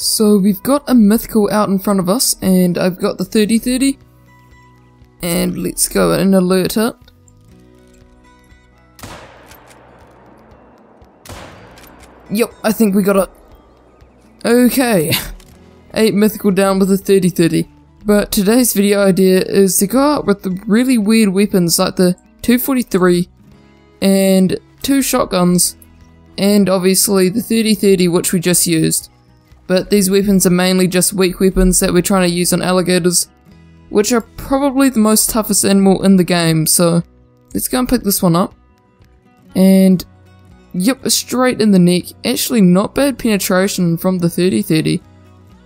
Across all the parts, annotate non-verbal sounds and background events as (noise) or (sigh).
So we've got a mythical out in front of us, and I've got the 3030. And let's go and alert it. Yep, I think we got it. Okay. (laughs) 8 mythical down with a 3030. But today's video idea is to go out with the really weird weapons like the 243 and two shotguns and obviously the 3030 which we just used. But these weapons are mainly just weak weapons that we're trying to use on alligators which are probably the most toughest animal in the game so let's go and pick this one up. And yep, straight in the neck. Actually not bad penetration from the 30-30,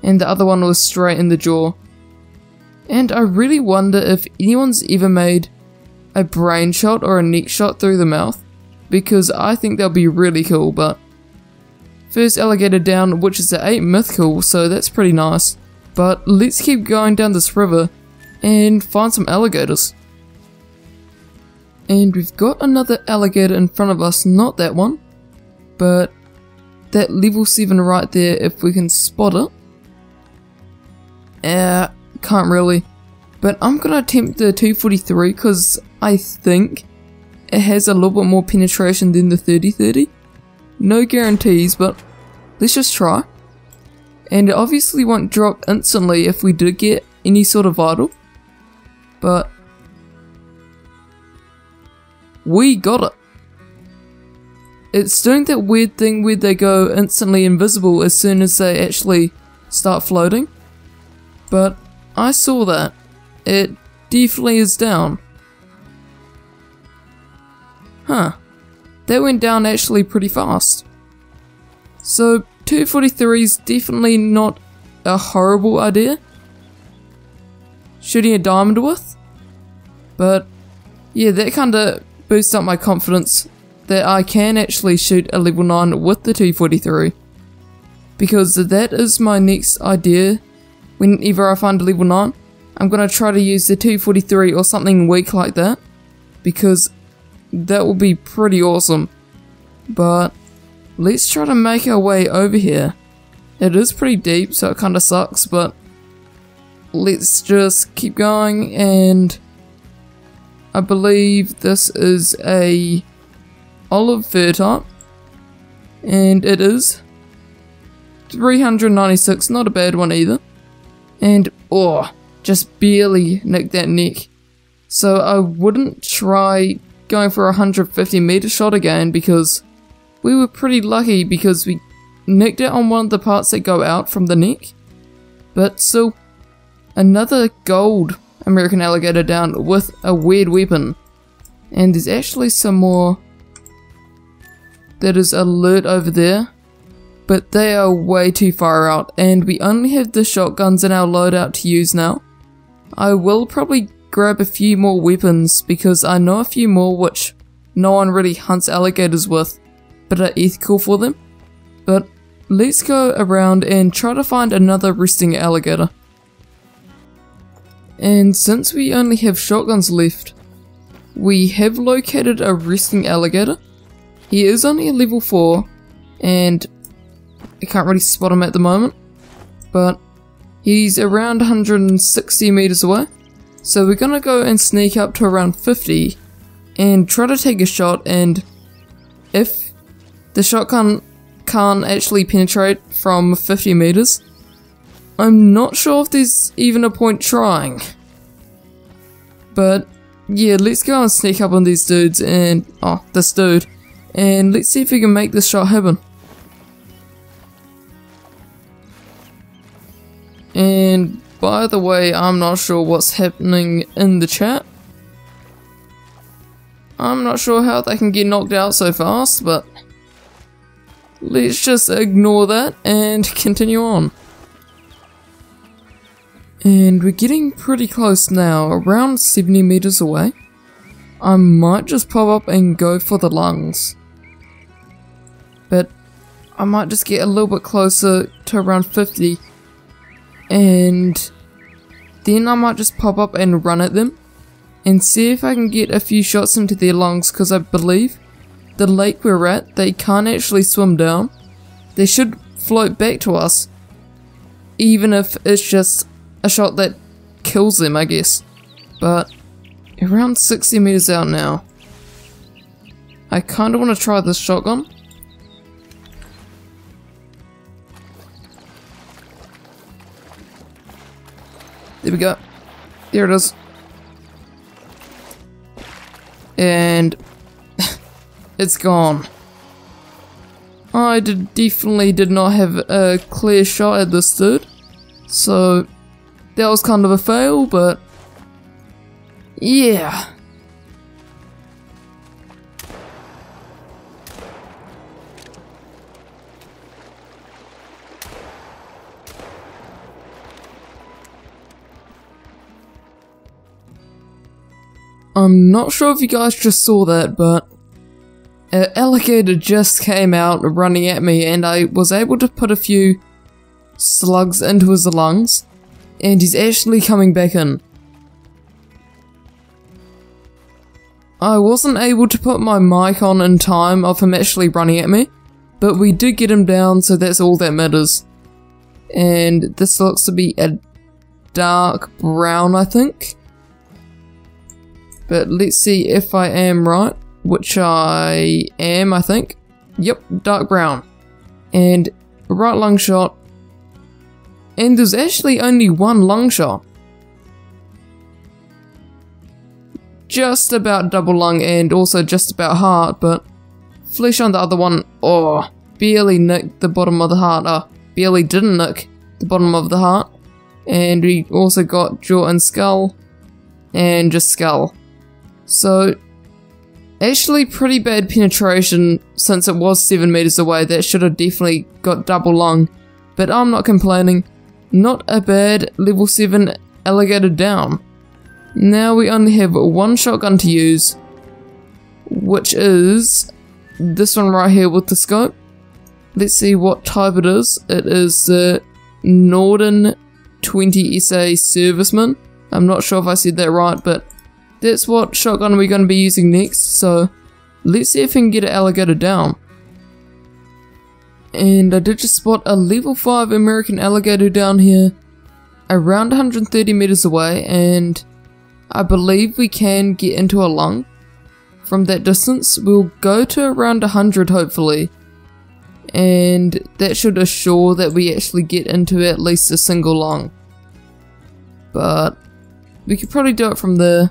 and the other one was straight in the jaw. And I really wonder if anyone's ever made a brain shot or a neck shot through the mouth, because I think they'll be really cool, but first alligator down, which is at 8 mythical, so that's pretty nice. But let's keep going down this river and find some alligators. And we've got another alligator in front of us, not that one, but that level 7 right there if we can spot it. Uh, can't really. But I'm gonna attempt the 243 because I think it has a little bit more penetration than the 3030. No guarantees, but let's just try. And it obviously won't drop instantly if we did get any sort of vital. But we got it. It's doing that weird thing where they go instantly invisible as soon as they actually start floating. But I saw that. It definitely is down. Huh. That went down actually pretty fast. So 243 is definitely not a horrible idea. Shooting a diamond with. But yeah, that kinda boosts up my confidence that I can actually shoot a level 9 with the 243. Because that is my next idea whenever I find a level 9. I'm gonna try to use the 243 or something weak like that. Because that will be pretty awesome. But let's try to make our way over here. It is pretty deep so it kinda sucks but let's just keep going and I believe this is a olive type and it is 396 not a bad one either and oh just barely nicked that neck so I wouldn't try going for a 150 meter shot again because we were pretty lucky because we nicked it on one of the parts that go out from the neck but still another gold American alligator down with a weird weapon. And there's actually some more that is alert over there. But they are way too far out and we only have the shotguns in our loadout to use now. I will probably grab a few more weapons because I know a few more which no one really hunts alligators with but are ethical for them. But let's go around and try to find another resting alligator. And since we only have shotguns left, we have located a resting alligator. He is only a level 4, and I can't really spot him at the moment, but he's around 160 meters away. So we're gonna go and sneak up to around 50 and try to take a shot and if the shotgun can't actually penetrate from 50 meters, I'm not sure if there's even a point trying. But yeah, let's go and sneak up on these dudes and oh, this dude, and let's see if we can make this shot happen. And by the way, I'm not sure what's happening in the chat. I'm not sure how they can get knocked out so fast, but let's just ignore that and (laughs) continue on. And we're getting pretty close now, around 70 meters away. I might just pop up and go for the lungs. But I might just get a little bit closer to around 50. And then I might just pop up and run at them. And see if I can get a few shots into their lungs because I believe the lake we're at, they can't actually swim down. They should float back to us even if it's just a shot that kills them, I guess. But around 60 meters out now. I kinda wanna try this shotgun. There we go. There it is. And (laughs) it's gone. I did definitely did not have a clear shot at this dude. So that was kind of a fail, but yeah. I'm not sure if you guys just saw that, but an alligator just came out running at me and I was able to put a few slugs into his lungs and he's actually coming back in. I wasn't able to put my mic on in time of him actually running at me, but we did get him down so that's all that matters. And this looks to be a dark brown I think. But let's see if I am right, which I am, I think. Yep, dark brown. And right lung shot. And there's actually only one lung shot. Just about double lung and also just about heart, but flesh on the other one, oh, barely nicked the bottom of the heart. Uh, barely didn't nick the bottom of the heart. And we also got jaw and skull, and just skull. So, actually pretty bad penetration since it was 7 meters away. That should have definitely got double lung. But I'm not complaining. Not a bad level 7 alligator down. Now we only have one shotgun to use, which is this one right here with the scope. Let's see what type it is. It is the Nordin 20 SA Serviceman. I'm not sure if I said that right, but that's what shotgun we're going to be using next, so let's see if we can get an alligator down. And I did just spot a level 5 American alligator down here, around 130 meters away, and I believe we can get into a lung. From that distance, we'll go to around 100 hopefully, and that should assure that we actually get into at least a single lung. But we could probably do it from there.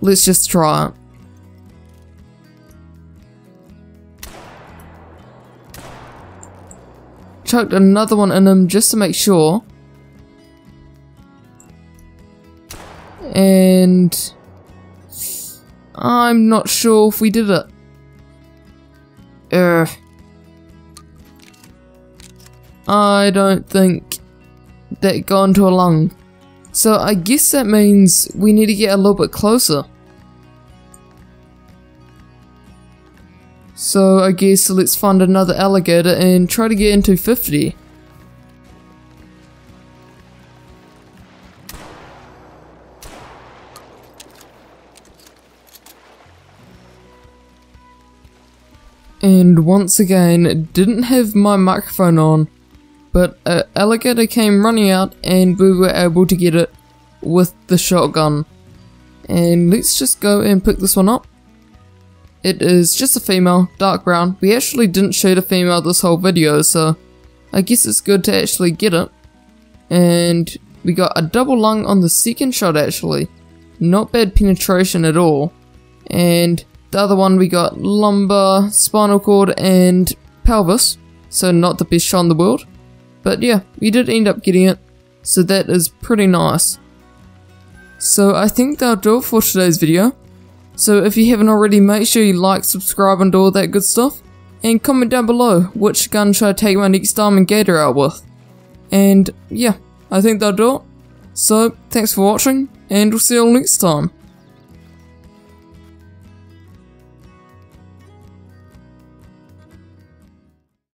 Let's just try it. Chucked another one in him just to make sure. And... I'm not sure if we did it. Ugh. I don't think that got into a lung. So I guess that means we need to get a little bit closer. So I guess let's find another alligator and try to get into 50. And once again, didn't have my microphone on, but an alligator came running out and we were able to get it with the shotgun. And let's just go and pick this one up. It is just a female, dark brown. We actually didn't shoot a female this whole video, so I guess it's good to actually get it. And we got a double lung on the second shot actually. Not bad penetration at all. And the other one we got lumbar, spinal cord, and pelvis. So not the best shot in the world. But yeah, we did end up getting it, so that is pretty nice. So I think that'll do it for today's video. So if you haven't already, make sure you like, subscribe, and do all that good stuff. And comment down below which gun should I take my next Diamond Gator out with. And yeah, I think that'll do it. So thanks for watching, and we'll see you all next time.